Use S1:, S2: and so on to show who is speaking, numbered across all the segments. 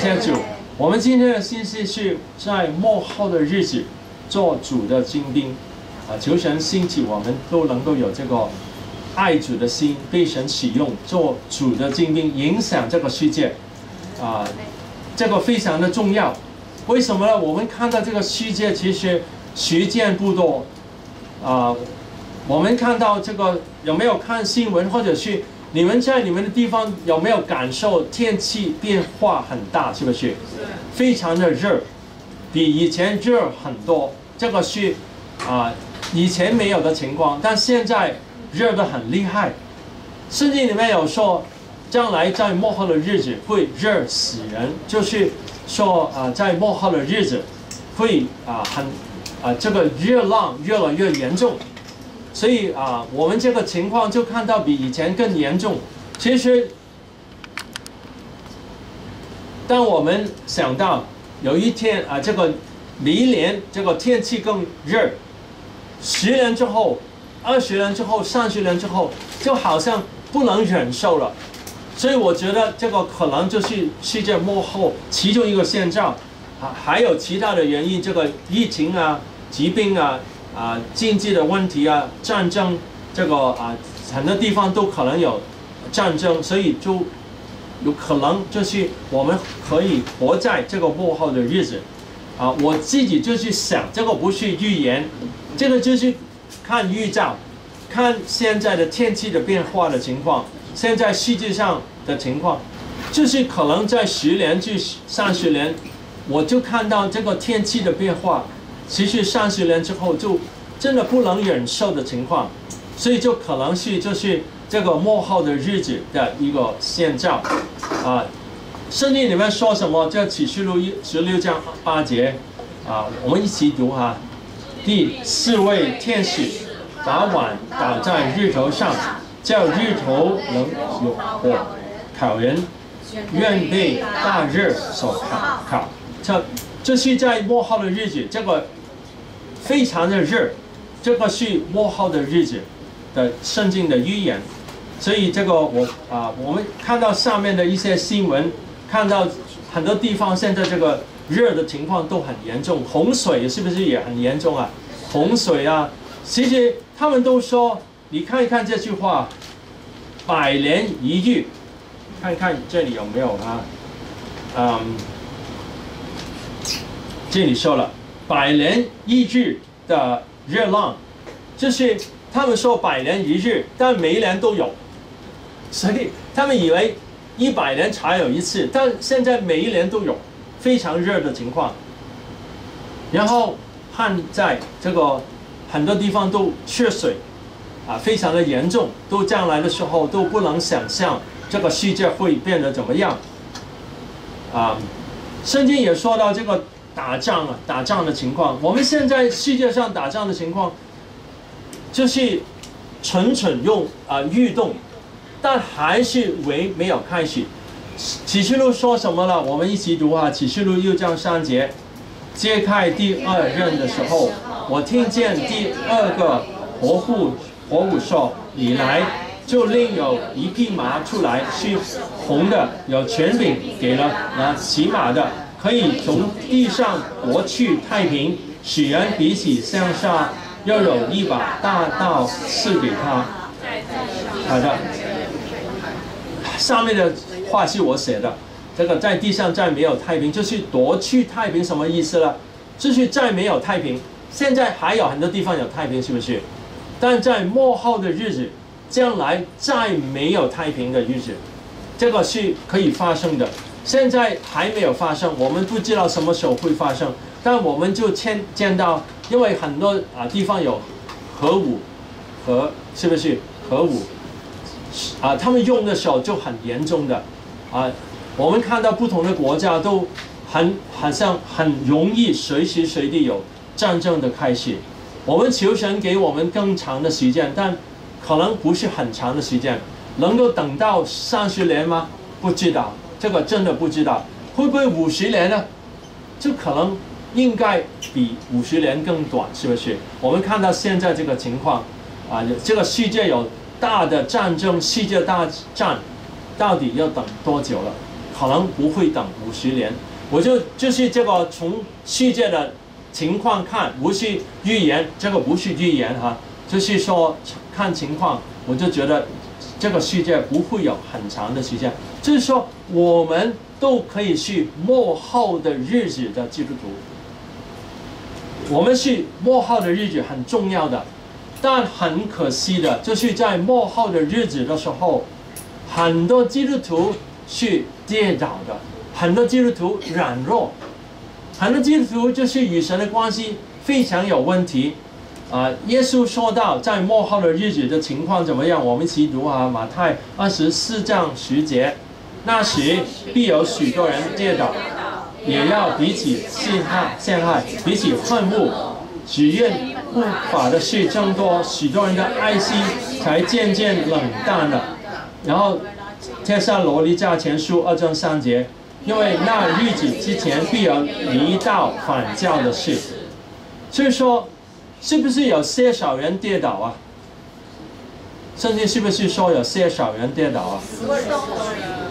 S1: 谢主。我们今天的信息是在幕后的日子做主的精兵啊，求神兴起，我们都能够有这个爱主的心，被神使用做主的精兵，影响这个世界啊，这个非常的重要。为什么呢？我们看到这个世界其实实践不多啊，我们看到这个有没有看新闻，或者是你们在你们的地方有没有感受天气变化很大？是不是？非常的热，比以前热很多。这个是啊，以前没有的情况，但现在热得很厉害。圣经里面有说，将来在末后的日子会热死人，就是说啊，在末后的日子会啊很啊这个热浪越来越严重。所以啊，我们这个情况就看到比以前更严重。其实。当我们想到有一天啊，这个明年这个天气更热，十年之后、二十年之后、三十年之后，就好像不能忍受了。所以我觉得这个可能就是世界末后其中一个现状。啊，还有其他的原因，这个疫情啊、疾病啊、啊经济的问题啊、战争，这个啊很多地方都可能有战争，所以就。有可能就是我们可以活在这个幕后的日子，啊，我自己就去想，这个不是预言，这个就是看预兆，看现在的天气的变化的情况，现在世界上的情况，就是可能在十年至三十年，我就看到这个天气的变化，持续三十年之后就真的不能忍受的情况，所以就可能是就是。这个末后的日子的一个现状，啊，圣经里面说什么？叫启示录一十六章八节，啊，我们一起读哈。第四位天使把碗打在日头上，叫日头能有火烤人，愿被大热所烤烤。这这是在末后的日子，这个非常的热，这个是末后的日子的圣经的预言。所以这个我啊，我们看到上面的一些新闻，看到很多地方现在这个热的情况都很严重，洪水是不是也很严重啊？洪水啊，其实他们都说，你看一看这句话，百年一遇，看看这里有没有啊？嗯，这里说了，百年一遇的热浪，就是他们说百年一日，但每一年都有。所以他们以为一百年才有一次，但现在每一年都有非常热的情况。然后旱在这个很多地方都缺水，啊，非常的严重。都将来的时候都不能想象这个世界会变得怎么样。啊，圣经也说到这个打仗啊，打仗的情况。我们现在世界上打仗的情况，就是蠢蠢用啊欲动。但还是为没有开始。启示录说什么了？我们一起读啊！启示录六章三节，揭开第二任的时候，我听见第二个活物活物说：“你来，就另有一匹马出来，是红的，有权柄给了那骑马的，可以从地上夺去太平，使人比起向下，又有一把大刀赐给他。”好的。上面的话是我写的，这个在地上再没有太平，就是夺去太平什么意思了？就是再没有太平。现在还有很多地方有太平，是不是？但在末后的日子，将来再没有太平的日子，这个是可以发生的。现在还没有发生，我们不知道什么时候会发生。但我们就见见到，因为很多啊地方有核武，核是不是核武？啊，他们用的时候就很严重的，啊，我们看到不同的国家都很好像很容易随时随地有战争的开始。我们求神给我们更长的时间，但可能不是很长的时间，能够等到三十年吗？不知道，这个真的不知道。会不会五十年呢？就可能应该比五十年更短，是不是？我们看到现在这个情况，啊，这个世界有。大的战争，世界大战，到底要等多久了？可能不会等五十年。我就就是这个从世界的情况看，不是预言，这个不是预言哈，就是说看情况，我就觉得这个世界不会有很长的时间。就是说，我们都可以是末后的日子的基督徒。我们是末后的日子很重要的，但很可惜的，就是在末后的日子的时候，很多基督徒是跌倒的，很多基督徒软弱，很多基督徒就是与神的关系非常有问题。啊，耶稣说到在末后的日子的情况怎么样？我们一起读啊，马太二十四章十节，那时必有许多人跌倒。也要比起陷害、陷害，比起恨恶，只愿不法的事增多，许多人的爱心才渐渐冷淡了。然后，贴上罗尼加前书二章三节，因为那日子之前必有离道反教的事。所以说，是不是有些少人跌倒啊？圣经是不是说有些少人跌倒啊？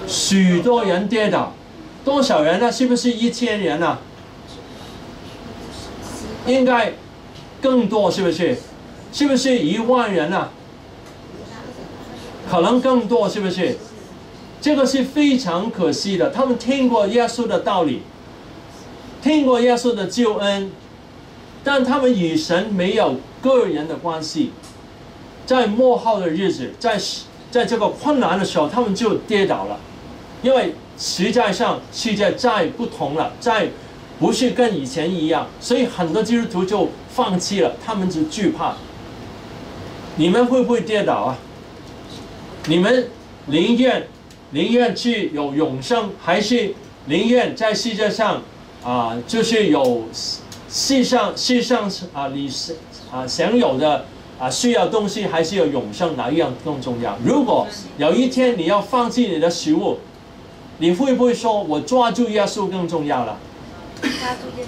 S1: 许多人跌倒。多少人呢？是不是一千人呢？应该更多，是不是？是不是一万人呢？可能更多，是不是？这个是非常可惜的。他们听过耶稣的道理，听过耶稣的救恩，但他们与神没有个人的关系。在末后的日子，在在这个困难的时候，他们就跌倒了，因为。实在上，世界再不同了，再不是跟以前一样，所以很多基督徒就放弃了，他们就惧怕。你们会不会跌倒啊？你们宁愿宁愿去有永生，还是宁愿在世界上啊，就是有世上世上啊，你啊享有的啊需要东西，还是有永生哪一样更重要？如果有一天你要放弃你的食物，你会不会说，我抓住耶稣更重要了？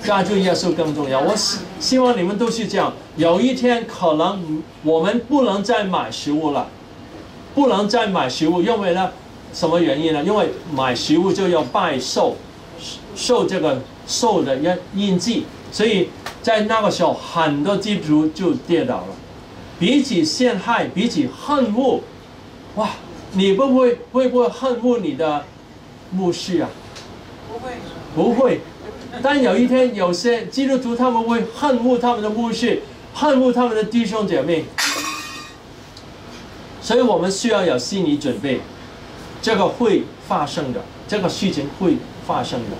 S1: 抓住耶稣更重要。我希希望你们都是这样。有一天可能我们不能再买食物了，不能再买食物，因为呢，什么原因呢？因为买食物就要拜寿，受这个寿的印印记，所以在那个时候很多基督徒就跌倒了。比起陷害，比起恨恶，哇，你会不会会不会恨恶你的？牧师啊，
S2: 不会，
S1: 不会。但有一天，有些基督徒他们会恨恶他们的牧师，恨恶他们的弟兄姐妹。所以我们需要有心理准备，这个会发生的，这个事情会发生的。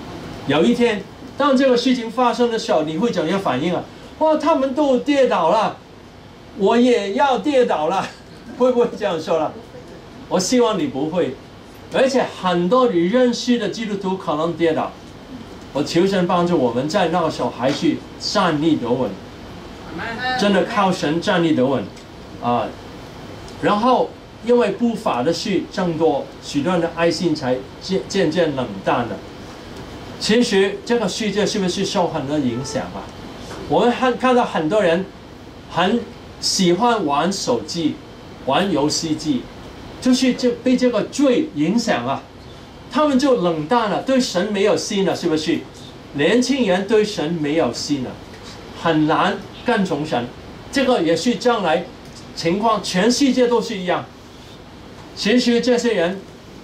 S1: 有一天，当这个事情发生的时候，你会怎样反应啊？哇，他们都跌倒了，我也要跌倒了，会不会这样说了？我希望你不会。而且很多你认识的基督徒可能跌倒，我求神帮助我们在那个时候还是站立得稳，真的靠神站立得稳啊！然后因为不法的事增多，许多人的爱心才渐渐渐冷淡了。其实这个世界是不是受很多影响啊？我们看看到很多人很喜欢玩手机、玩游戏机。就是这被这个罪影响了，他们就冷淡了，对神没有心了，是不是？年轻人对神没有心了，很难跟从神。这个也是将来情况，全世界都是一样。其实这些人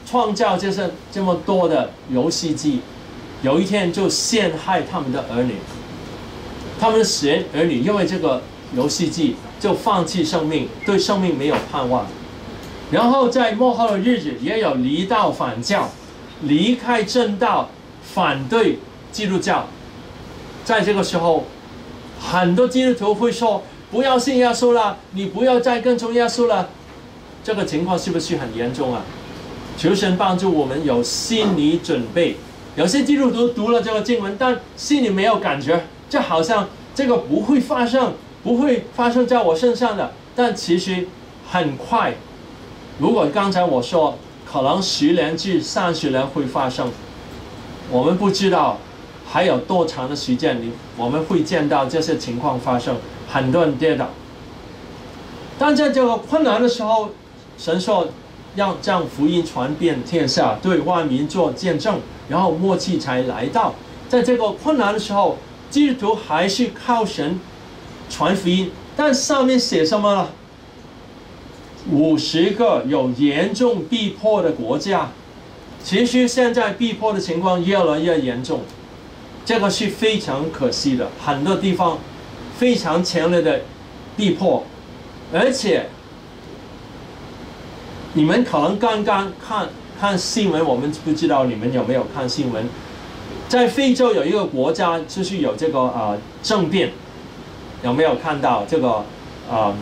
S1: 创造这些这么多的游戏机，有一天就陷害他们的儿女，他们的死人儿女因为这个游戏机就放弃生命，对生命没有盼望。然后在末后的日子，也有离道反教，离开正道，反对基督教。在这个时候，很多基督徒会说：“不要信耶稣了，你不要再跟从耶稣了。”这个情况是不是很严重啊？求神帮助我们有心理准备。有些基督徒读了这个经文，但心里没有感觉，就好像这个不会发生，不会发生在我身上的。但其实很快。如果刚才我说可能十年至三十年会发生，我们不知道还有多长的时间，里我们会见到这些情况发生，很多人跌倒。但在这个困难的时候，神说让将福音传遍天下，对万民做见证，然后末期才来到。在这个困难的时候，基督徒还是靠神传福音。但上面写什么了？五十个有严重逼迫的国家，其实现在逼迫的情况越来越严重，这个是非常可惜的。很多地方非常强烈的逼迫，而且你们可能刚刚看看新闻，我们不知道你们有没有看新闻。在非洲有一个国家，就是有这个啊政变，有没有看到这个啊？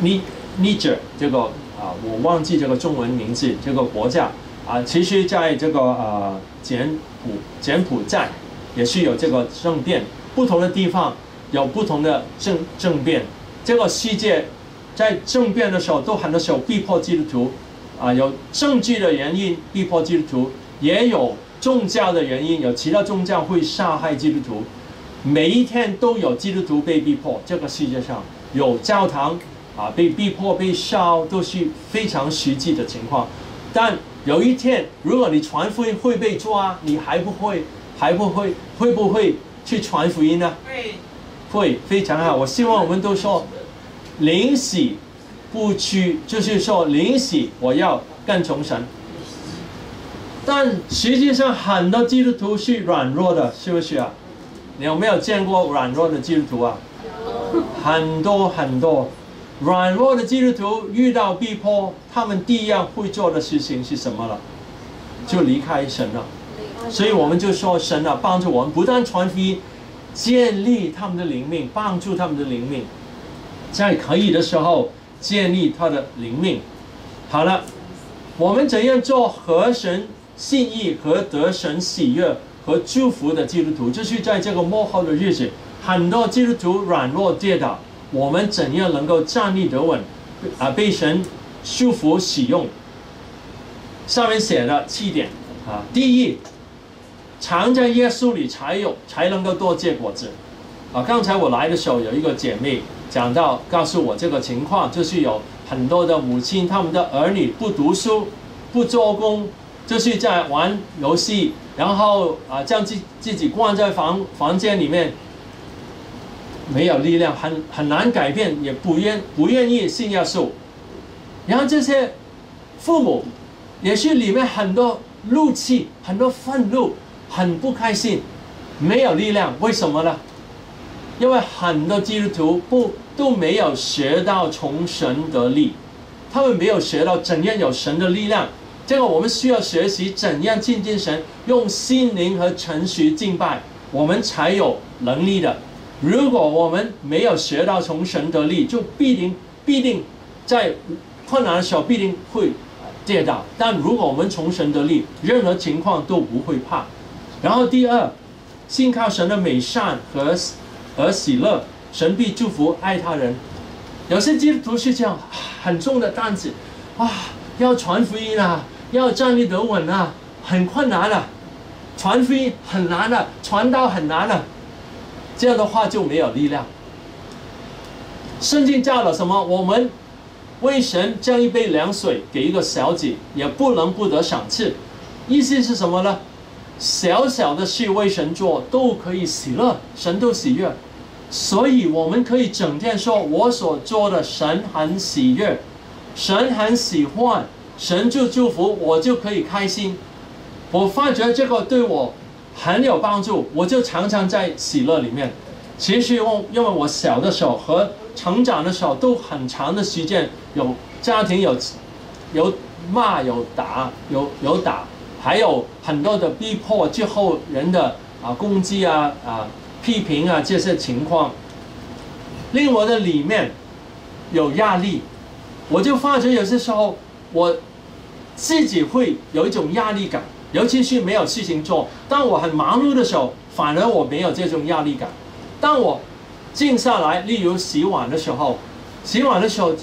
S1: 你。尼者这个啊，我忘记这个中文名字。这个国家啊，其实在这个呃柬埔柬埔寨也是有这个政变，不同的地方有不同的政政变。这个世界在政变的时候，都很多时候逼迫基督徒啊，有政治的原因逼迫基督徒，也有宗教的原因，有其他宗教会杀害基督徒。每一天都有基督徒被逼迫，这个世界上有教堂。啊，被逼迫、被烧都是非常实际的情况。但有一天，如果你传福音会被抓，你还不会，还不会，会不会去传福音呢？会，会非常好。我希望我们都说，灵喜不屈，就是说灵喜，我要更从神。但实际上，很多基督徒是软弱的，是不是啊？你有没有见过软弱的基督徒啊？很多很多。软弱的基督徒遇到逼迫，他们第一样会做的事情是什么了？就离开神了。所以我们就说，神啊，帮助我们不断传福音，建立他们的灵命，帮助他们的灵命，在可以的时候建立他的灵命。好了，我们怎样做合神信意和得神喜悦和祝福的基督徒？就是在这个幕后的日子，很多基督徒软弱跌倒。我们怎样能够站立得稳？啊，被神束福使用。上面写的七点啊，第一，藏在耶稣里才有才能够多结果子。啊，刚才我来的时候有一个姐妹讲到，告诉我这个情况，就是有很多的母亲，他们的儿女不读书、不做工，就是在玩游戏，然后啊，将自自己关在房房间里面。没有力量，很很难改变，也不愿不愿意信耶稣。然后这些父母也是里面很多怒气，很多愤怒，很不开心，没有力量。为什么呢？因为很多基督徒不都没有学到从神得力，他们没有学到怎样有神的力量。这个我们需要学习怎样亲近神，用心灵和程序敬拜，我们才有能力的。如果我们没有学到从神得力，就必定必定在困难的时候必定会跌倒。但如果我们从神得力，任何情况都不会怕。然后第二，信靠神的美善和和喜乐，神必祝福爱他人。有些基督徒是这样很重的担子，啊，要传福音啊，要站立得稳啊，很困难的，传福音很难的，传道很难的。这样的话就没有力量。圣经教了什么？我们为神将一杯凉水给一个小姐，也不能不得赏赐。意思是什么呢？小小的事为神做都可以喜乐，神都喜悦。所以我们可以整天说，我所做的神很喜悦，神很喜欢，神就祝福我，就可以开心。我发觉这个对我。很有帮助，我就常常在喜乐里面。其实我因为我小的时候和成长的时候都很长的时间有家庭有有骂有打有有打，还有很多的逼迫之后人的啊攻击啊啊批评啊这些情况，令我的里面有压力，我就发觉有些时候我自己会有一种压力感。尤其是没有事情做，当我很忙碌的时候，反而我没有这种压力感。当我静下来，例如洗碗的时候，洗碗的时候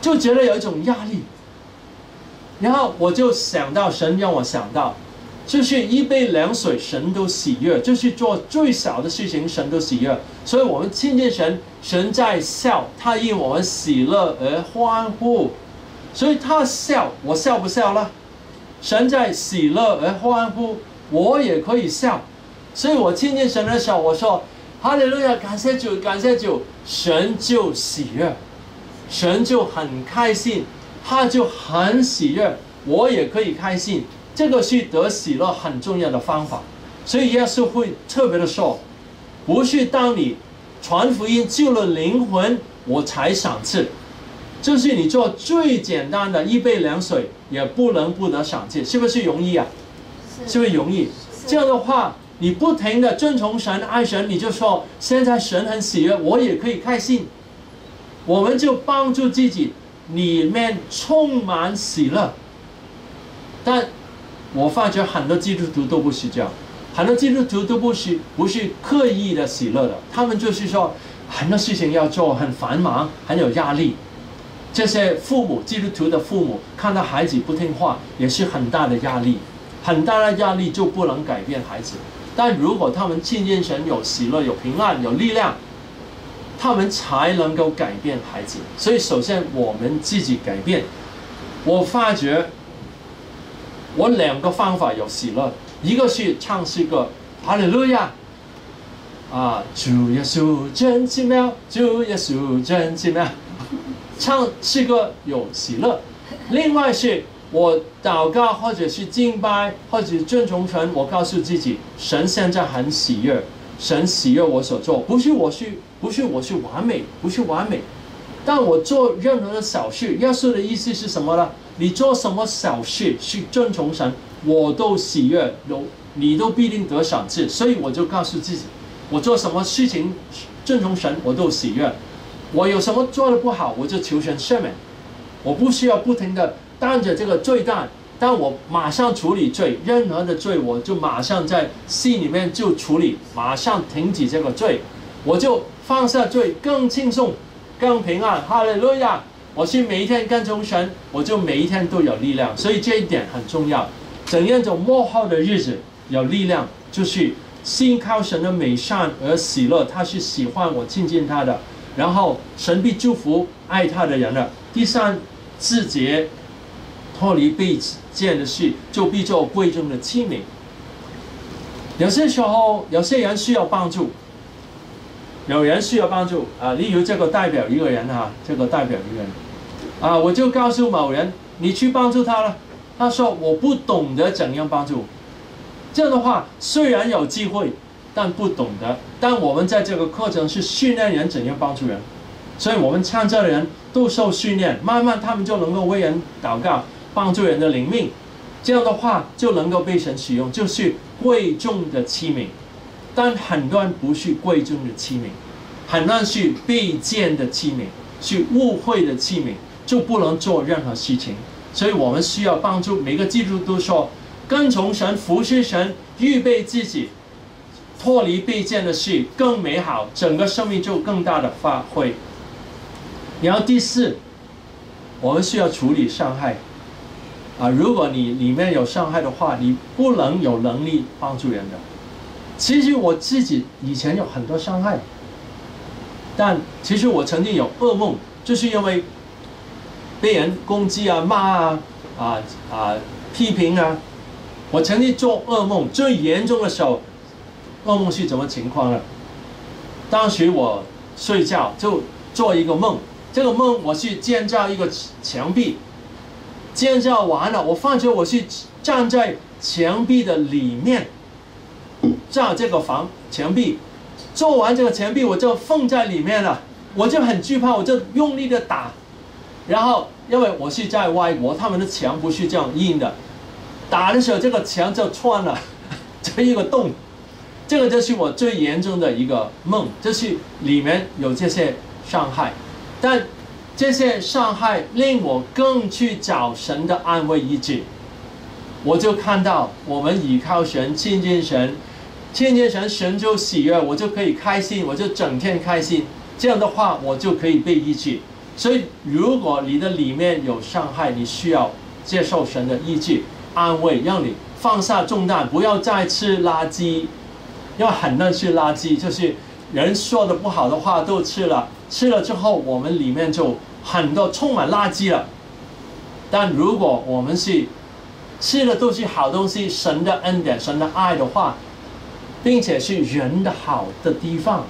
S1: 就觉得有一种压力。然后我就想到神让我想到，就是一杯凉水，神都喜悦；就是做最小的事情，神都喜悦。所以我们亲近神，神在笑，他因我们喜乐而欢呼。所以他笑，我笑不笑了？神在喜乐而欢呼，我也可以笑。所以我听见神的时候，我说：“哈利路亚，感谢主，感谢主！”神就喜悦，神就很开心，他就很喜悦，我也可以开心。这个是得喜乐很重要的方法。所以耶稣会特别的说：“不是当你传福音救了灵魂，我才赏赐。就是你做最简单的一杯凉水，也不能不得赏赐，是不是容易啊？是不是容易？这样的话。”你不停的遵从神、爱神，你就说现在神很喜悦，我也可以开心。我们就帮助自己里面充满喜乐。但我发觉很多基督徒都不是这样，很多基督徒都不是不是刻意的喜乐的，他们就是说很多事情要做，很繁忙，很有压力。这些父母，基督徒的父母看到孩子不听话，也是很大的压力，很大的压力就不能改变孩子。但如果他们亲近神有喜乐、有平安、有力量，他们才能够改变孩子。所以，首先我们自己改变。我发觉，我两个方法有喜乐，一个是唱诗歌，哈利路亚，啊，主耶稣真奇妙，主耶稣真奇妙，唱诗歌有喜乐。另外是。我祷告，或者是敬拜，或者尊崇神。我告诉自己，神现在很喜悦，神喜悦我所做，不是我去，不是我去完美，不是完美。但我做任何的小事，耶稣的意思是什么呢？你做什么小事去尊崇神，我都喜悦，有你都必定得赏赐。所以我就告诉自己，我做什么事情尊崇神，我都喜悦。我有什么做的不好，我就求神赦免。我不需要不停的。担着这个罪担，但我马上处理罪，任何的罪，我就马上在心里面就处理，马上停止这个罪，我就放下罪，更轻松，更平安。哈利路亚！我是每一天跟从神，我就每一天都有力量，所以这一点很重要。怎样走幕后的日子有力量，就是心靠神的美善而喜乐，他是喜欢我亲近他的，然后神必祝福爱他的人了。第三，自节。脱离被见的事，就必做贵重的器皿。有些时候，有些人需要帮助，有人需要帮助啊。例如这个代表一个人哈，这个代表一个人啊，我就告诉某人，你去帮助他了。他说我不懂得怎样帮助。这样的话，虽然有机会，但不懂得。但我们在这个课程是训练人怎样帮助人，所以我们参加的人都受训练，慢慢他们就能够为人祷告。帮助人的灵命，这样的话就能够被神使用，就是贵重的器皿。但很多人不是贵重的器皿，很多人是被贱的器皿，是误会的器皿，就不能做任何事情。所以我们需要帮助每个基督徒说，跟从神、服侍神、预备自己，脱离被见的事更美好，整个生命就更大的发挥。然后第四，我们需要处理伤害。啊，如果你里面有伤害的话，你不能有能力帮助人的。其实我自己以前有很多伤害，但其实我曾经有噩梦，就是因为被人攻击啊、骂啊、啊啊批评啊。我曾经做噩梦，最严重的时候，噩梦是什么情况呢？当时我睡觉就做一个梦，这个梦我去建造一个墙壁。建造完了，我发觉我是站在墙壁的里面，造这个房墙壁，做完这个墙壁我就缝在里面了，我就很惧怕，我就用力的打，然后因为我是在外国，他们的墙不是这样硬的，打的时候这个墙就穿了，这一个洞，这个就是我最严重的一个梦，就是里面有这些伤害，但。这些伤害令我更去找神的安慰医治，我就看到我们倚靠神、亲近神、亲近神，神就喜悦，我就可以开心，我就整天开心。这样的话，我就可以被医治。所以，如果你的里面有伤害，你需要接受神的医治、安慰，让你放下重担，不要再吃垃圾。因为很多吃垃圾，就是人说的不好的话都吃了。吃了之后，我们里面就很多充满垃圾了，但如果我们是吃的都是好东西，神的恩典、神的爱的话，并且是人的好的地方，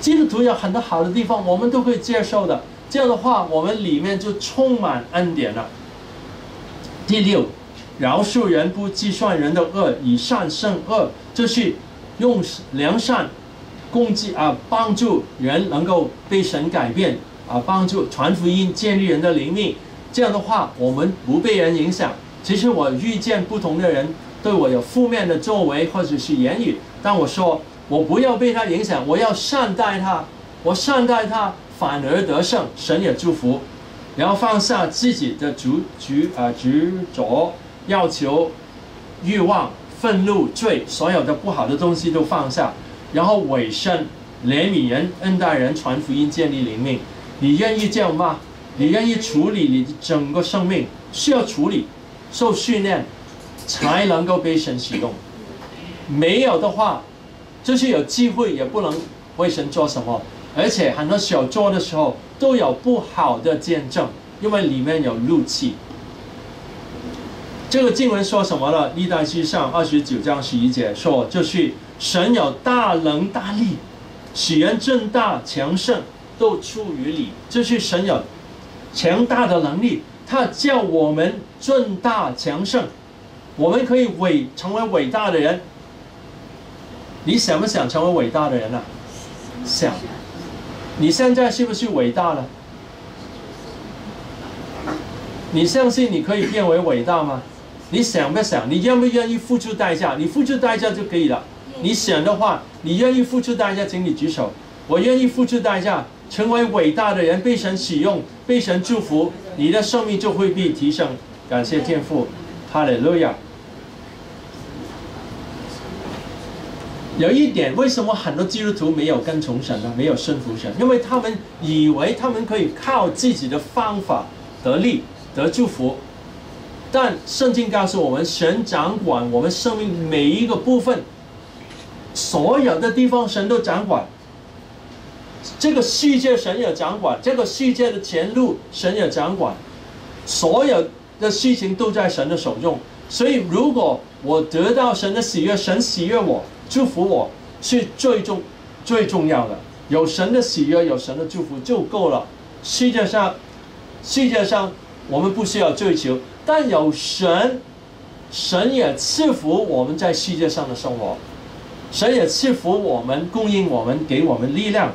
S1: 基督徒有很多好的地方，我们都可以接受的。这样的话，我们里面就充满恩典了。第六，饶恕人不计算人的恶，以善胜恶，就是用良善攻击啊，帮助人能够被神改变啊，帮助传福音、建立人的灵命。这样的话，我们不被人影响。其实我遇见不同的人对我有负面的作为或者是言语，但我说我不要被他影响，我要善待他，我善待他。反而得胜，神也祝福，然后放下自己的执执啊执着、要求、欲望、愤怒、罪，所有的不好的东西都放下，然后委身怜悯人、恩待人、传福音、建立灵命。你愿意这样吗？你愿意处理你的整个生命？需要处理，受训练才能够被神使用。没有的话，就是有机会也不能为神做什么。而且很多小做的时候都有不好的见证，因为里面有怒气。这个经文说什么了？历代记上二十九章十一节说，就是神有大能大力，使人正大强盛，都出于你。就是神有强大的能力，他叫我们正大强盛，我们可以伟成为伟大的人。你想不想成为伟大的人呢？想。你现在是不是伟大了？你相信你可以变为伟大吗？你想不想？你愿不愿意付出代价？你付出代价就可以了。你想的话，你愿意付出代价，请你举手。我愿意付出代价，成为伟大的人，被神使用，被神祝福，你的生命就会被提升。感谢天父，哈利路亚。有一点，为什么很多基督徒没有跟从神呢？没有顺服神，因为他们以为他们可以靠自己的方法得利得祝福。但圣经告诉我们，神掌管我们生命每一个部分，所有的地方神都掌管。这个世界神也掌管，这个世界的前路神也掌管，所有的事情都在神的手中。所以，如果我得到神的喜悦，神喜悦我。祝福我是最重最重要的，有神的喜悦，有神的祝福就够了。世界上，世界上我们不需要追求，但有神，神也赐福我们在世界上的生活，神也赐福我们，供应我们，给我们力量。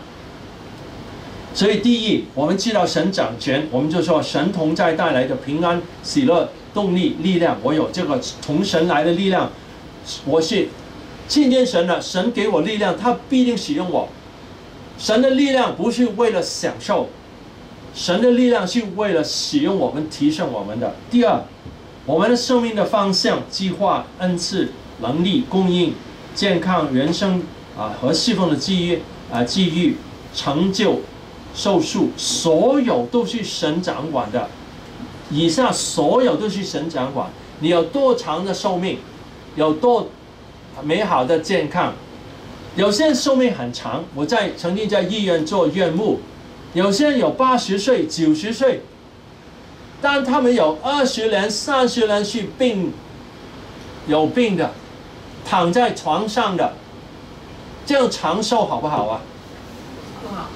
S1: 所以，第一，我们知道神掌权，我们就说神同在带来的平安、喜乐、动力、力量，我有这个从神来的力量，我是。信天神了，神给我力量，他必定使用我。神的力量不是为了享受，神的力量是为了使用我们，提升我们的。第二，我们的生命的方向、计划、恩赐、能力、供应、健康、人生啊和侍奉的机遇啊机遇、成就、寿数，所有都是神掌管的。以下所有都是神掌管。你有多长的寿命，有多。美好的健康，有些人寿命很长。我在曾经在医院做院牧，有些人有八十岁、九十岁，但他们有二十年、三十年是病，有病的，躺在床上的，这样长寿好不好啊？不好。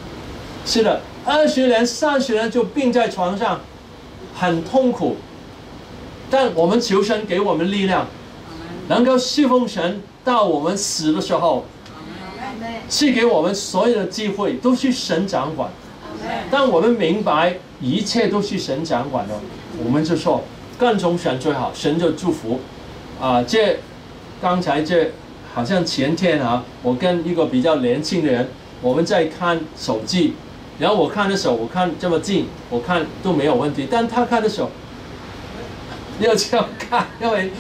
S1: 是的，二十年、三十年就病在床上，很痛苦。但我们求神给我们力量。能够侍奉神到我们死的时候，赐给我们所有的机会都是神掌管。但我们明白一切都是神掌管的，我们就说跟从神最好，神就祝福。啊，这刚才这好像前天啊，我跟一个比较年轻的人，我们在看手机，然后我看的时候，我看这么近，我看都没有问题，但他看的时候要这样看，因为。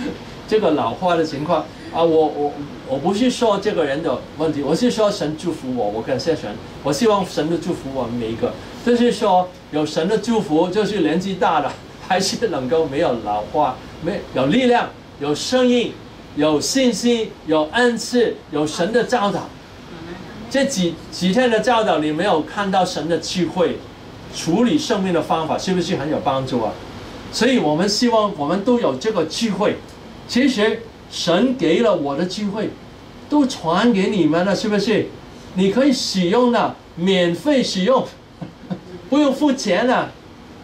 S1: 这个老化的情况啊，我我我不是说这个人的问题，我是说神祝福我，我感谢神，我希望神的祝福我们每一个。就是说有神的祝福，就是年纪大了还是能够没有老化，没有力量，有声音，有信心，有恩赐，有神的教导。这几几天的教导，你没有看到神的智慧处理生命的方法，是不是很有帮助啊？所以我们希望我们都有这个机会。其实神给了我的机会，都传给你们了，是不是？你可以使用的，免费使用，不用付钱的，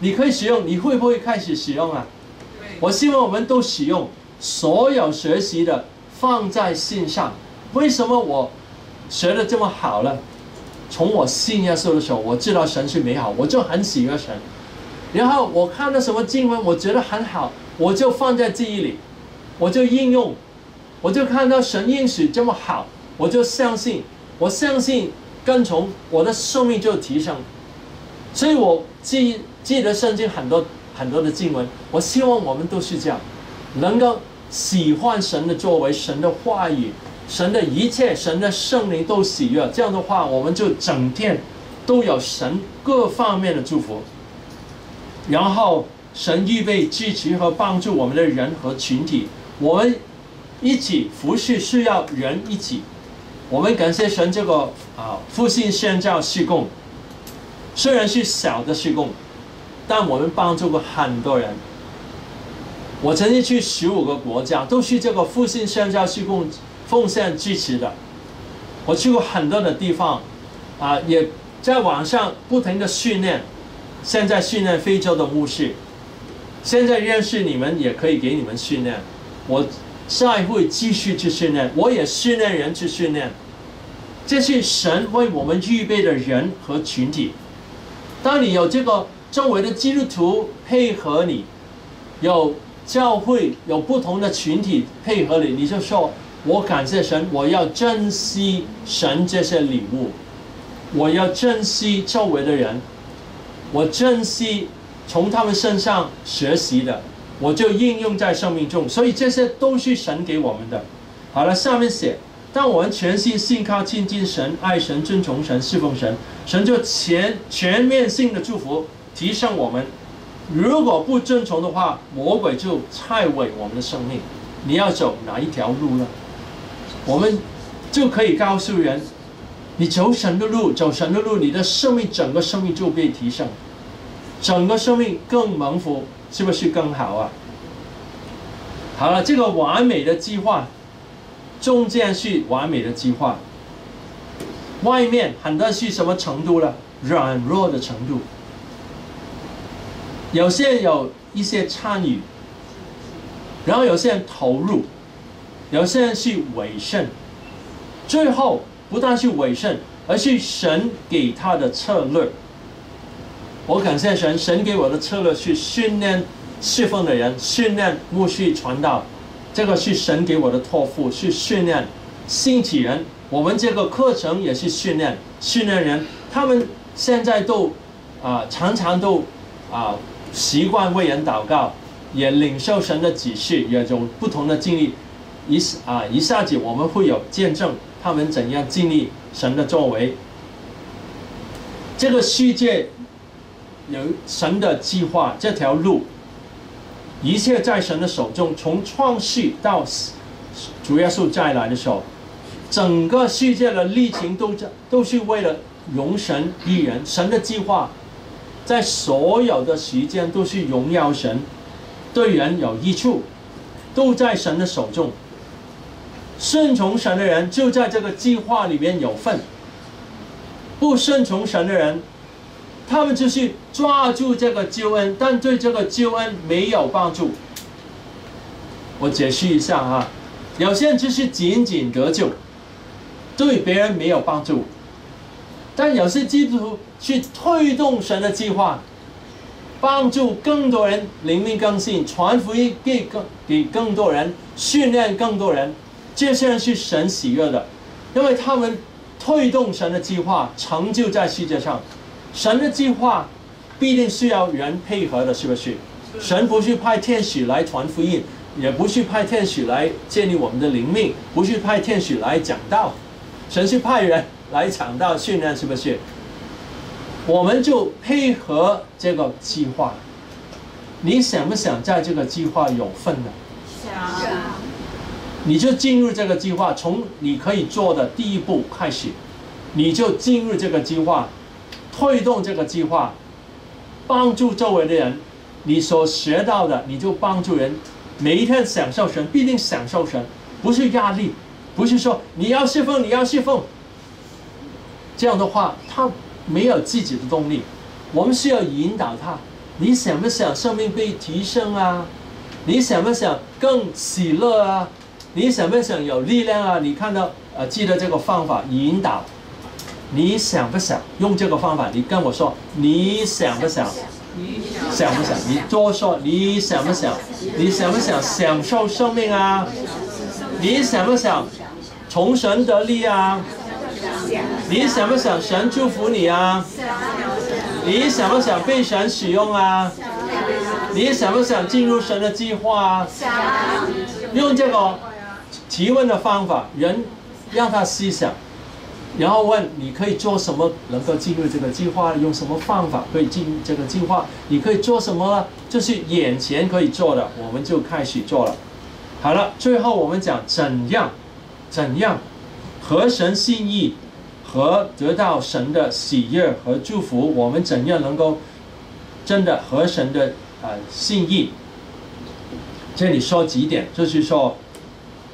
S1: 你可以使用。你会不会开始使用啊？我希望我们都使用，所有学习的放在心上。为什么我学的这么好了？从我信耶稣的时候，我知道神是美好，我就很喜欢神。然后我看到什么经文，我觉得很好，我就放在记忆里，我就应用，我就看到神应许这么好，我就相信，我相信跟从我的生命就提升。所以我记记得圣经很多很多的经文，我希望我们都是这样，能够喜欢神的作为，神的话语，神的一切，神的圣灵都喜悦。这样的话，我们就整天都有神各方面的祝福。然后神预备支持和帮助我们的人和群体，我们一起服侍需要人一起。我们感谢神这个啊复兴宣教施工，虽然是小的施工，但我们帮助过很多人。我曾经去十五个国家，都是这个复兴宣教施工奉献支持的。我去过很多的地方，啊，也在网上不停的训练。现在训练非洲的牧师，现在认识你们也可以给你们训练。我再会继续去训练，我也训练人去训练。这是神为我们预备的人和群体。当你有这个周围的基督徒配合你，有教会有不同的群体配合你，你就说：“我感谢神，我要珍惜神这些礼物，我要珍惜周围的人。”我珍惜从他们身上学习的，我就应用在生命中，所以这些都是神给我们的。好了，下面写：当我们全心信靠、亲近神、爱神、尊崇神、侍奉神，神就全全面性的祝福提升我们。如果不遵从的话，魔鬼就拆毁我们的生命。你要走哪一条路呢？我们就可以告诉人：你走神的路，走神的路，你的生命整个生命就被提升。整个生命更蒙福，是不是更好啊？好了，这个完美的计划，中间是完美的计划，外面很多是什么程度了？软弱的程度。有些人有一些参与，然后有些人投入，有些人是委胜，最后不但是委胜，而是神给他的策略。我感谢神，神给我的策略是训练侍奉的人，训练牧师传道，这个是神给我的托付，是训练兴起人。我们这个课程也是训练训练人，他们现在都啊常常都啊习惯为人祷告，也领受神的指示，也有不同的经历。一啊一下子我们会有见证，他们怎样经历神的作为。这个世界。有神的计划，这条路，一切在神的手中。从创世到主耶稣再来的时候，整个世界的历程都在都是为了容神一人。神的计划，在所有的时间都是荣耀神，对人有益处，都在神的手中。顺从神的人就在这个计划里面有份，不顺从神的人。他们就是抓住这个救恩，但对这个救恩没有帮助。我解释一下哈，有些人就是仅仅得救，对别人没有帮助。但有些基督徒去推动神的计划，帮助更多人灵命更新，传福音给更给更多人，训练更多人。这些人是神喜悦的，因为他们推动神的计划，成就在世界上。神的计划必定是要人配合的，是不是？神不是派天使来传福音，也不是派天使来建立我们的灵命，不是派天使来讲道，神是派人来讲道训练，是不是？我们就配合这个计划。你想不想在这个计划有份呢？
S2: 想。
S1: 你就进入这个计划，从你可以做的第一步开始，你就进入这个计划。推动这个计划，帮助周围的人，你所学到的，你就帮助人，每一天享受神，必定享受神，不是压力，不是说你要侍奉，你要侍奉。这样的话，他没有自己的动力。我们需要引导他。你想不想生命被提升啊？你想不想更喜乐啊？你想不想有力量啊？你看到呃，记得这个方法引导。你想不想用这个方法？你跟我说，你想不想？想不想？你多说，你想不想？你想不想享受生命啊？你想不想从神得力啊？你想不想神祝福你啊？你想不想被神使用啊？你想不想进入神的计划啊？用这个提问的方法，人让他思想，然后问你可以做什么能够进入这个计划？用什么方法可以进这个计划？你可以做什么呢？就是眼前可以做的，我们就开始做了。好了，最后我们讲怎样，怎样合神心意。和得到神的喜悦和祝福，我们怎样能够真的合神的呃心意？这里说几点，就是说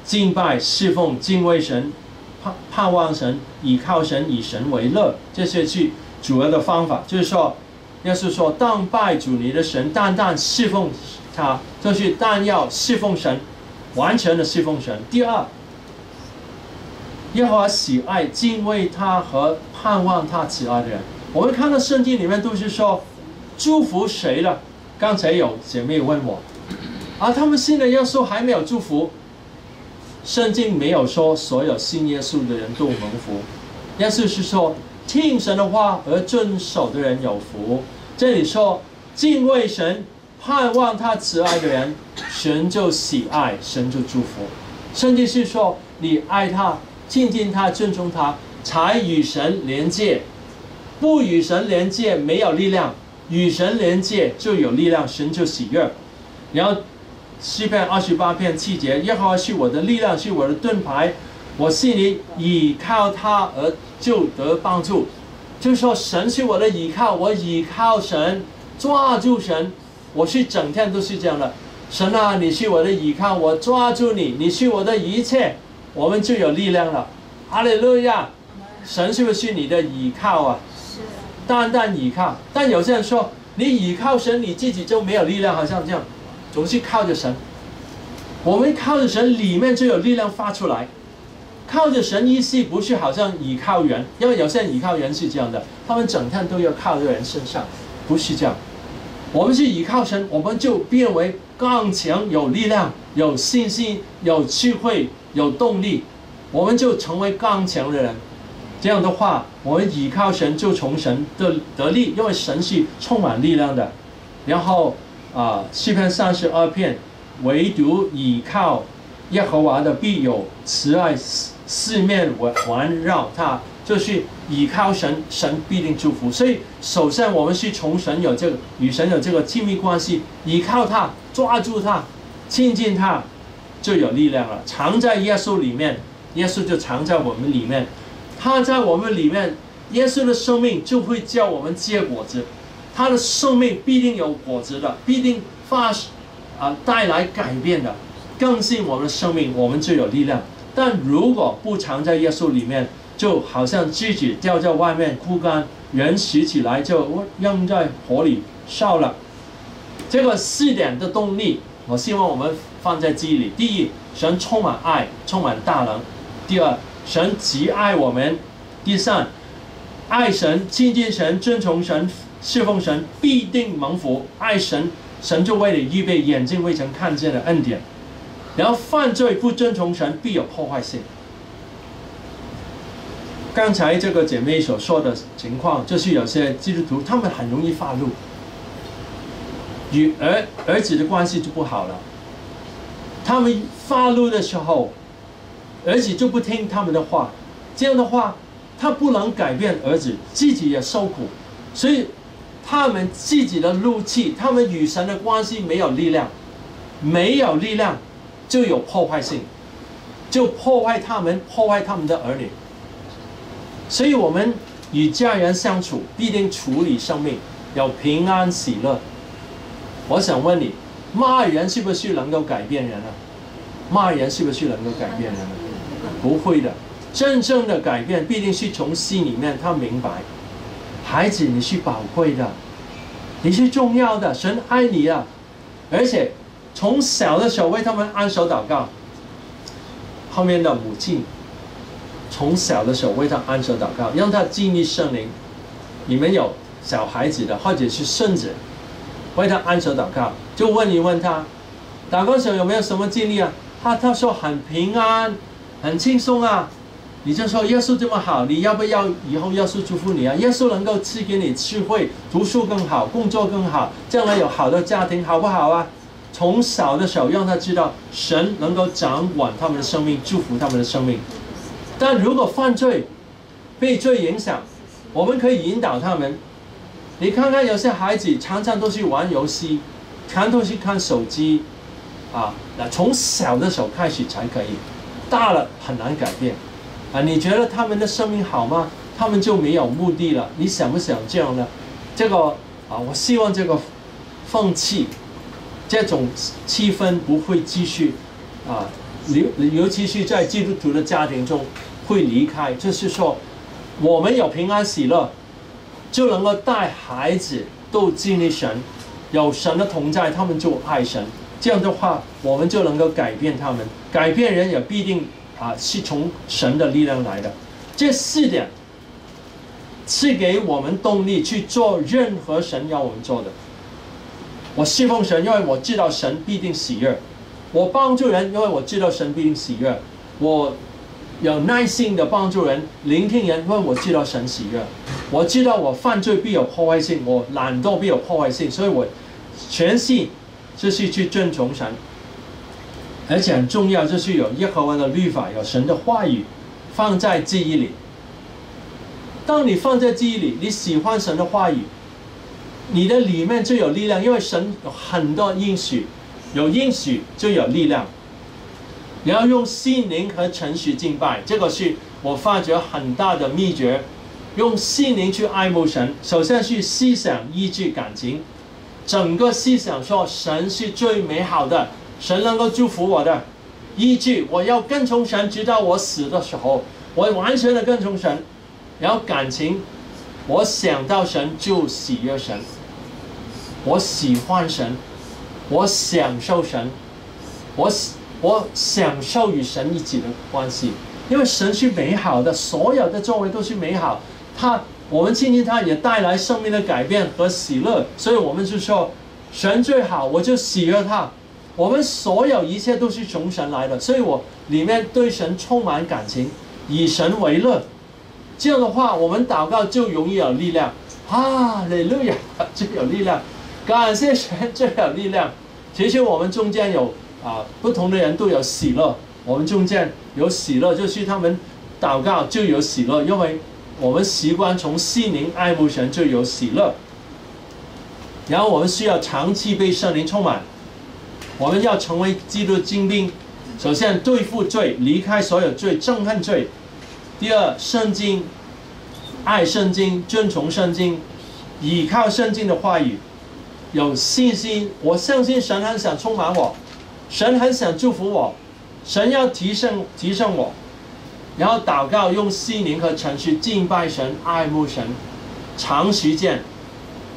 S1: 敬拜、侍奉、敬畏神、盼盼望神、倚靠神、以神为乐，这些去主要的方法。就是说，要是说当拜主你的神，单单侍奉他，就是但要侍奉神，完全的侍奉神。第二。耶和华喜爱敬畏他和盼望他慈爱的人。我们看到圣经里面都是说祝福谁了？刚才有姐妹问我，啊，他们信的耶稣还没有祝福。圣经没有说所有信耶稣的人都蒙福，耶稣是说听神的话而遵守的人有福。这里说敬畏神、盼望他慈爱的人，神就喜爱，神就祝福。圣经是说你爱他。亲近他，尊重他，才与神连接。不与神连接，没有力量；与神连接，就有力量，神就喜悦。然后诗篇二十八篇七节：耶和华是我的力量，是我的盾牌，我心里倚靠他而就得帮助。就是说，神是我的倚靠，我倚靠神，抓住神。我是整天都是这样的。神啊，你是我的倚靠，我抓住你，你是我的一切。我们就有力量了，阿利路亚！神是不是你的倚靠啊？是。单单倚靠，但有些人说，你倚靠神，你自己就没有力量，好像这样，总是靠着神。我们靠着神，里面就有力量发出来。靠着神意思不是好像倚靠人，因为有些人倚靠人是这样的，他们整天都要靠在人身上，不是这样。我们是倚靠神，我们就变为刚强、有力量、有信心、有智慧。有动力，我们就成为刚强的人。这样的话，我们倚靠神，就从神的得力，因为神是充满力量的。然后啊，诗篇三十二篇，唯独倚靠耶和华的必有慈爱四四面围环绕他，就是倚靠神，神必定祝福。所以，首先我们是从神有这个与神有这个亲密关系，依靠他，抓住他，亲近他。就有力量了，藏在耶稣里面，耶稣就藏在我们里面，他在我们里面，耶稣的生命就会叫我们结果子，他的生命必定有果子的，必定发，啊带来改变的，更新我们的生命，我们就有力量。但如果不藏在耶稣里面，就好像自己掉在外面枯干，人拾起来就扔在火里烧了。这个四点的动力，我希望我们。放在记忆里。第一，神充满爱，充满大能；第二，神极爱我们；第三，爱神、亲近神、尊崇神、侍奉神，必定蒙福。爱神，神就为你预备眼睛未曾看见的恩典。然后犯罪不遵从神，必有破坏性。刚才这个姐妹所说的情况，就是有些基督徒他们很容易发怒，与儿儿子的关系就不好了。他们发怒的时候，儿子就不听他们的话，这样的话，他不能改变儿子，自己也受苦，所以他们自己的怒气，他们与神的关系没有力量，没有力量就有破坏性，就破坏他们，破坏他们的儿女。所以我们与家人相处，必定处理生命，有平安喜乐。我想问你，骂人是不是能够改变人啊？骂人是不是能够改变人啊？不会的，真正的改变必定是从心里面他明白，孩子你是宝贵的，你是重要的，神爱你啊，而且从小的时候为他们安手祷告。后面的母亲，从小的时候为他安手祷告，让他经历圣灵。你们有小孩子的，或者是孙子，为他安手祷告，就问一问他，祷告时候有没有什么经历啊？他他说很平安，很轻松啊。你就说耶稣这么好，你要不要以后耶稣祝福你啊？耶稣能够赐给你智慧，读书更好，工作更好，将来有好的家庭，好不好啊？从小的时候让他知道神能够掌管他们的生命，祝福他们的生命。但如果犯罪，被罪影响，我们可以引导他们。你看看有些孩子常常都是玩游戏，常都是看手机，啊，那从小的时候开始才可以，大了很难改变。啊，你觉得他们的生命好吗？他们就没有目的了。你想不想这样呢？这个啊，我希望这个放弃。这种气氛不会继续，啊，尤尤其是在基督徒的家庭中会离开。就是说，我们有平安喜乐，就能够带孩子都经历神，有神的同在，他们就爱神。这样的话，我们就能够改变他们，改变人也必定啊是从神的力量来的。这四点是给我们动力去做任何神要我们做的。我信奉神，因为我知道神必定喜悦；我帮助人，因为我知道神必定喜悦；我有耐心的帮助人、聆听人，因为我知道神喜悦。我知道我犯罪必有破坏性，我懒惰必有破坏性，所以我全信就是去遵从神。而且很重要，就是有耶和华的律法，有神的话语放在记忆里。当你放在记忆里，你喜欢神的话语。你的里面就有力量，因为神有很多应许，有应许就有力量。你要用心灵和程序敬拜，这个是我发觉很大的秘诀。用心灵去爱慕神，首先是思想、依据、感情，整个思想说神是最美好的，神能够祝福我的。依据，我要跟从神，直到我死的时候，我完全的跟从神。然后感情，我想到神就喜悦神。我喜欢神，我享受神，我我享受与神一起的关系，因为神是美好的，所有的作为都是美好。他我们亲近他，也带来生命的改变和喜乐，所以我们就说神最好，我就喜悦他。我们所有一切都是从神来的，所以我里面对神充满感情，以神为乐。这样的话，我们祷告就容易有力量。哈利路亚，就有力量。感谢神最有力量。其实我们中间有啊不同的人都有喜乐，我们中间有喜乐，就是他们祷告就有喜乐，因为我们习惯从心灵爱慕神就有喜乐。然后我们需要长期被圣灵充满，我们要成为基督精兵。首先对付罪，离开所有罪，憎恨罪。第二，圣经，爱圣经，遵从圣经，依靠圣经的话语。有信心，我相信神很想充满我，神很想祝福我，神要提升提升我，然后祷告，用心灵和程序敬拜神、爱慕神，长时间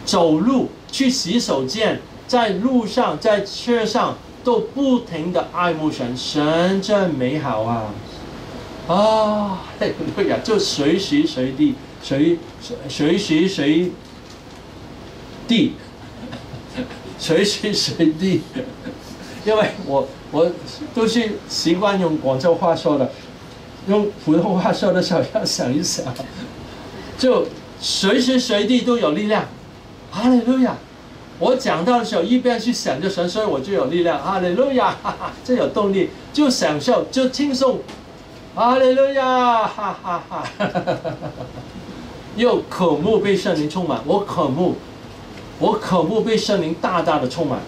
S1: 走路去洗手间，在路上在车上都不停的爱慕神，神真美好啊！啊，对呀，就随时随地随随时随地。随时随地，因为我我都是习惯用广州话说的，用普通话说的时候要想一想，就随时随地都有力量。哈利路亚！我讲到的时候一边去想着神，所以我就有力量。哈利路亚！哈哈，就有动力，就享受，就轻松。哈利路亚！哈哈哈！又渴慕被圣灵充满，我渴慕。我渴慕被圣灵大大的充满，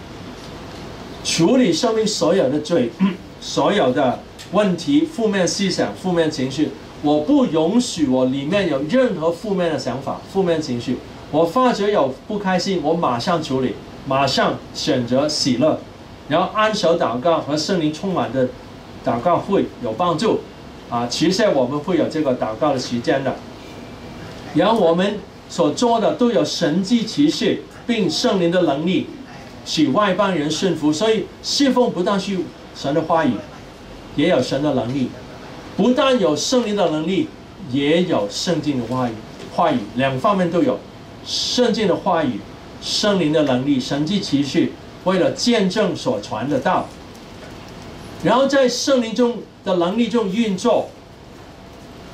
S1: 处理生命所有的罪、所有的问题、负面思想、负面情绪。我不容许我里面有任何负面的想法、负面情绪。我发觉有不开心，我马上处理。马上选择喜乐，然后安守祷告和圣灵充满的祷告会有帮助。啊，其实我们会有这个祷告的时间的。然后我们所做的都有神迹奇事，并圣灵的能力，使外邦人顺服。所以信奉不但是神的话语，也有神的能力。不但有圣灵的能力，也有圣经的话语，话语两方面都有。圣经的话语。圣灵的能力，神迹奇事，为了见证所传的道，然后在圣灵中的能力中运作。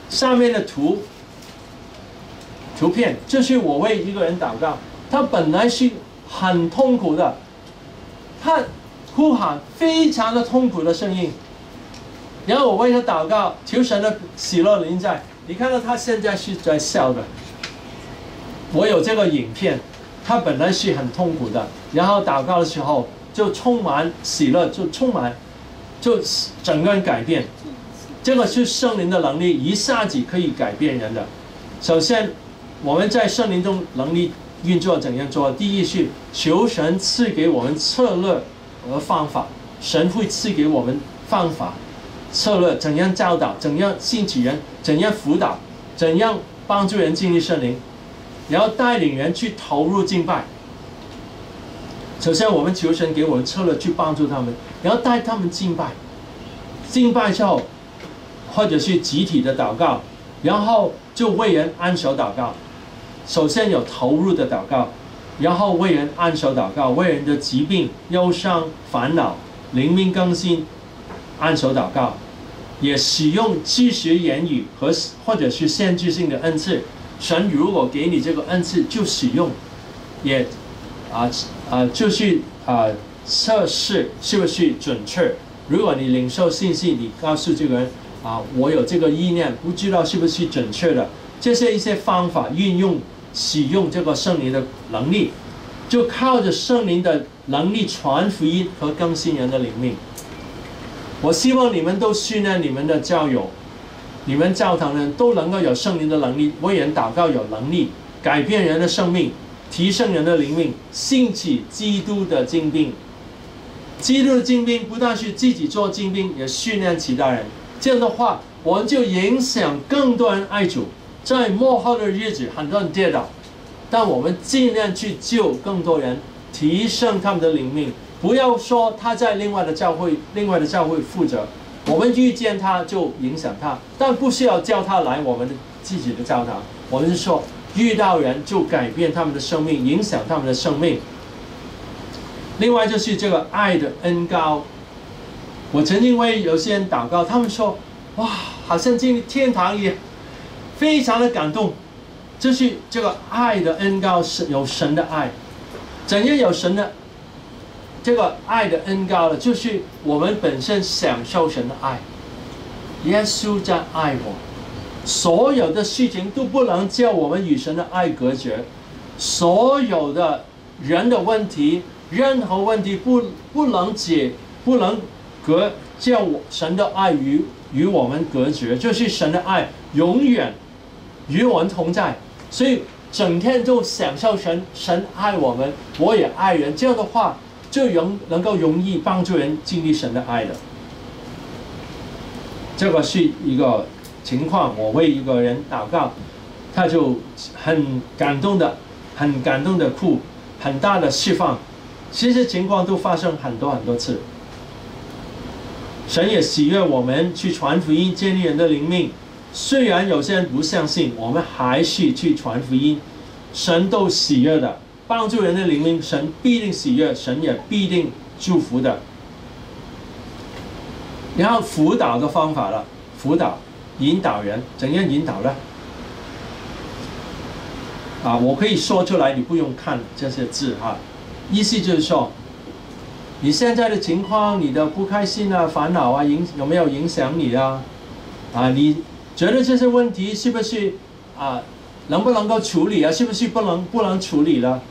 S1: 上面的图图片，就是我为一个人祷告，他本来是很痛苦的，他呼喊非常的痛苦的声音，然后我为他祷告，求神的喜乐临在。你看到他现在是在笑的，我有这个影片。他本来是很痛苦的，然后祷告的时候就充满喜乐，就充满，就整个人改变。这个是圣灵的能力，一下子可以改变人的。首先，我们在圣灵中能力运作怎样做？第一是求神赐给我们策略和方法，神会赐给我们方法、策略，怎样教导，怎样兴起人，怎样辅导，怎样帮助人经历圣灵。然后带领人去投入敬拜。首先，我们求神给我们策略去帮助他们，然后带他们敬拜。敬拜之后，或者是集体的祷告，然后就为人安守祷告。首先有投入的祷告，然后为人安守祷告，为人的疾病、忧伤、烦恼、灵命更新，安守祷告，也使用知识言语和或者是限制性的恩赐。神如果给你这个恩赐，就使用，也，啊啊，就是啊测试是不是准确。如果你领受信息，你告诉这个人啊，我有这个意念，不知道是不是准确的。这些一些方法运用使用这个圣灵的能力，就靠着圣灵的能力传福音和更新人的灵命。我希望你们都训练你们的教友。你们教堂人都能够有圣灵的能力，为人祷告有能力，改变人的生命，提升人的灵命，兴起基督的精兵。基督的精兵不但是自己做精兵，也训练其他人。这样的话，我们就影响更多人爱主。在末后的日子，很多人跌倒，但我们尽量去救更多人，提升他们的灵命。不要说他在另外的教会，另外的教会负责。我们遇见他就影响他，但不需要叫他来我们的自己的教堂。我们是说，遇到人就改变他们的生命，影响他们的生命。另外就是这个爱的恩高。我曾经为有些人祷告，他们说：“哇，好像进天堂一样，非常的感动。”就是这个爱的恩高是有神的爱，怎样有神的？这个爱的恩高了，就是我们本身享受神的爱。耶稣在爱我，所有的事情都不能叫我们与神的爱隔绝。所有的人的问题，任何问题不不能解，不能隔叫我神的爱与与我们隔绝。就是神的爱永远与我们同在，所以整天就享受神，神爱我们，我也爱人。这样的话。就容能够容易帮助人经历神的爱的，这个是一个情况。我为一个人祷告，他就很感动的，很感动的哭，很大的释放。其实情况都发生很多很多次。神也喜悦我们去传福音，建立人的灵命。虽然有些人不相信，我们还是去传福音，神都喜悦的。帮助人的灵命，神必定喜悦，神也必定祝福的。然后辅导的方法了，辅导、引导人，怎样引导呢？啊，我可以说出来，你不用看这些字哈。意思就是说，你现在的情况，你的不开心啊、烦恼啊，影有没有影响你啊？啊，你觉得这些问题是不是啊，能不能够处理啊？是不是不能不能处理了？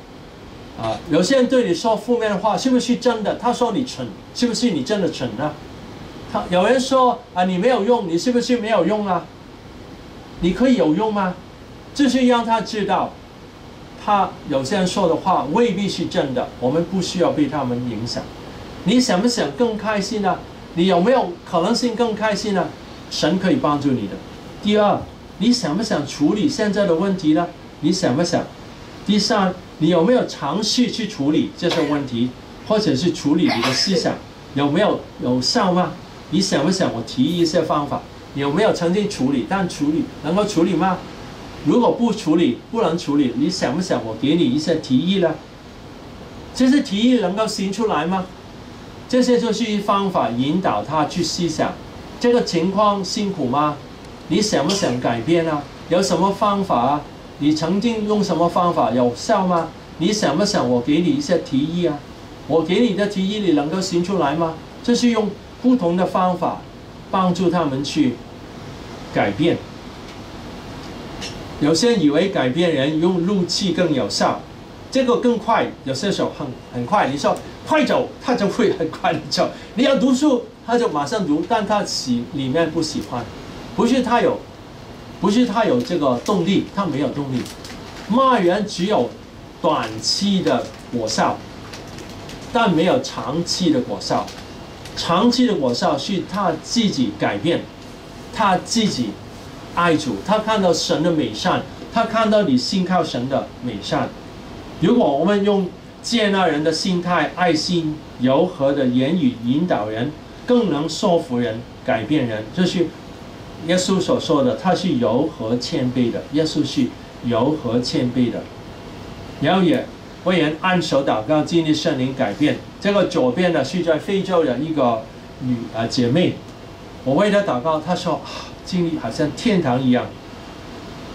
S1: 啊，有些人对你说负面的话，是不是真的？他说你蠢，是不是你真的蠢呢？他有人说啊，你没有用，你是不是没有用啊？你可以有用吗？就是让他知道，他有些人说的话未必是真的，我们不需要被他们影响。你想不想更开心呢？你有没有可能性更开心呢？神可以帮助你的。第二，你想不想处理现在的问题呢？你想不想？第三，你有没有尝试去处理这些问题，或者是处理你的思想有没有有效吗？你想不想我提一些方法？有没有曾经处理？但处理能够处理吗？如果不处理，不能处理，你想不想我给你一些提议呢？这些提议能够行出来吗？这些就是方法引导他去思想，这个情况辛苦吗？你想不想改变啊？有什么方法啊？你曾经用什么方法有效吗？你想不想我给你一些提议啊？我给你的提议你能够行出来吗？这是用不同的方法帮助他们去改变。有些人以为改变人用怒气更有效，这个更快，有些时候很很快。你说。快走，他就会很快的走。你要读书，他就马上读，但他喜里面不喜欢，不是他有，不是他有这个动力，他没有动力。骂人只有短期的果效，但没有长期的果效。长期的果效是他自己改变，他自己爱主，他看到神的美善，他看到你信靠神的美善。如果我们用。接纳人的心态、爱心、柔和的言语引导人，更能说服人、改变人。这是耶稣所说的，他是柔和谦卑的。耶稣是柔和谦卑的。然后也为人按手祷告，经历圣灵改变。这个左边的是在非洲的一个女啊姐妹，我为她祷告，她说经历好像天堂一样。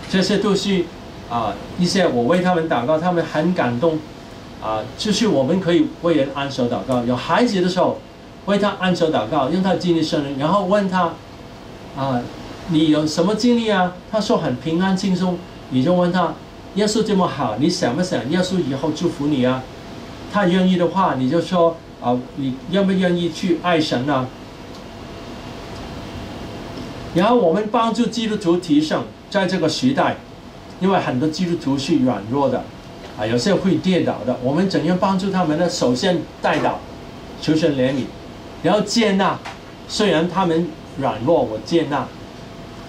S1: 这些都是啊一些我为他们祷告，他们很感动。啊，就是我们可以为人安手祷告。有孩子的时候，为他安手祷告，让他经历圣灵，然后问他，啊，你有什么经历啊？他说很平安轻松，你就问他，耶稣这么好，你想不想耶稣以后祝福你啊？他愿意的话，你就说啊，你愿不愿意去爱神呢？然后我们帮助基督徒提升，在这个时代，因为很多基督徒是软弱的。啊，有些会跌倒的，我们怎样帮助他们呢？首先带祷求神怜悯，然后接纳，虽然他们软弱，我接纳，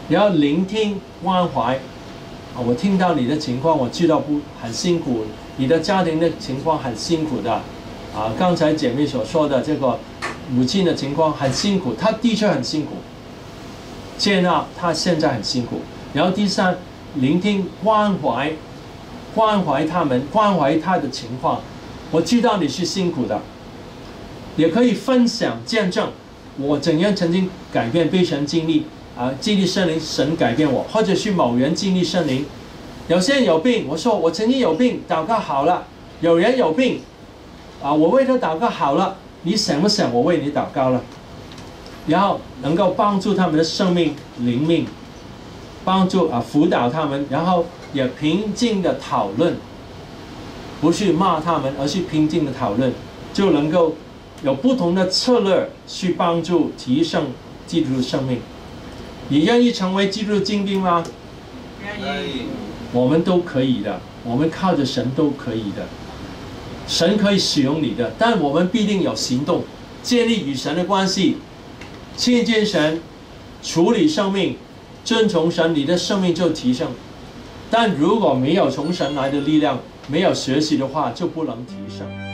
S1: 然后聆听关怀。啊，我听到你的情况，我知道不很辛苦，你的家庭的情况很辛苦的。啊，刚才姐妹所说的这个母亲的情况很辛苦，她的确很辛苦。接纳她现在很辛苦，然后第三，聆听关怀。关怀他们，关怀他的情况。我知道你是辛苦的，也可以分享见证我怎样曾经改变被神经历啊，经历圣灵，神改变我，或者是某人经历圣灵。有些人有病，我说我曾经有病，祷告好了。有人有病，啊，我为他祷告好了。你想不想我为你祷告了？然后能够帮助他们的生命灵命，帮助啊辅导他们，然后。也平静的讨论，不去骂他们，而是平静的讨论，就能够有不同的策略去帮助提升基督的生命。你愿意成为基督的精兵吗？
S2: 愿意。
S1: 我们都可以的，我们靠着神都可以的。神可以使用你的，但我们必定有行动，建立与神的关系，亲近神，处理生命，遵从神，你的生命就提升。但如果没有从神来的力量，没有学习的话，就不能提升。